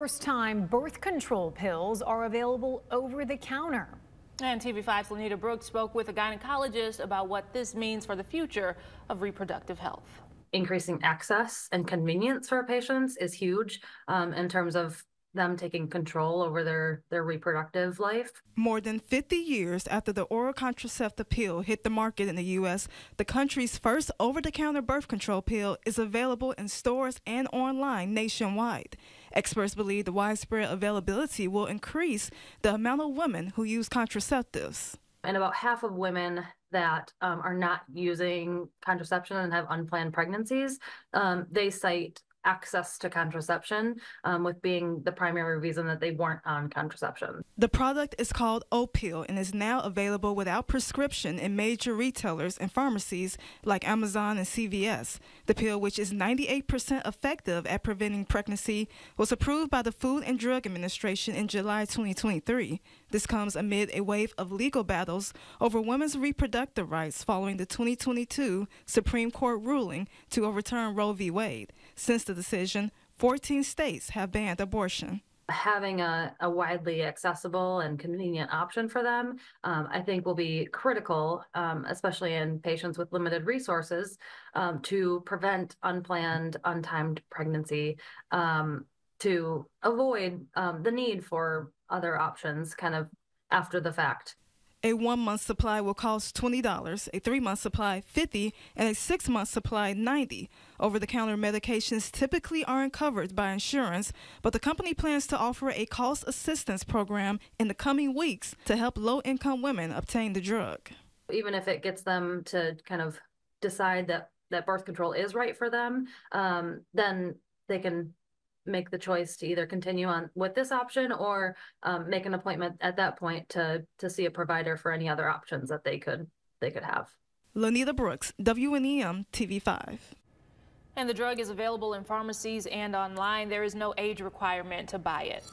First time birth control pills are available over the counter. And TV5's Lenita Brooks spoke with a gynecologist about what this means for the future of reproductive health. Increasing access and convenience for patients is huge um, in terms of them taking control over their, their reproductive life. More than 50 years after the oral contraceptive pill hit the market in the U.S., the country's first over the counter birth control pill is available in stores and online nationwide. Experts believe the widespread availability will increase the amount of women who use contraceptives. And about half of women that um, are not using contraception and have unplanned pregnancies, um, they cite access to contraception, um, with being the primary reason that they weren't on contraception. The product is called Opill and is now available without prescription in major retailers and pharmacies like Amazon and CVS. The pill, which is 98% effective at preventing pregnancy, was approved by the Food and Drug Administration in July 2023. This comes amid a wave of legal battles over women's reproductive rights following the 2022 Supreme Court ruling to overturn Roe v. Wade. Since the decision, 14 states have banned abortion. Having a, a widely accessible and convenient option for them, um, I think, will be critical, um, especially in patients with limited resources, um, to prevent unplanned, untimed pregnancy, um, to avoid um, the need for other options kind of after the fact. A one month supply will cost $20, a three month supply 50 and a six month supply 90 Over the counter medications typically aren't covered by insurance, but the company plans to offer a cost assistance program in the coming weeks to help low income women obtain the drug. Even if it gets them to kind of decide that, that birth control is right for them, um, then they can make the choice to either continue on with this option or um, make an appointment at that point to to see a provider for any other options that they could they could have. Lanita Brooks, WNEM TV5. And the drug is available in pharmacies and online. There is no age requirement to buy it.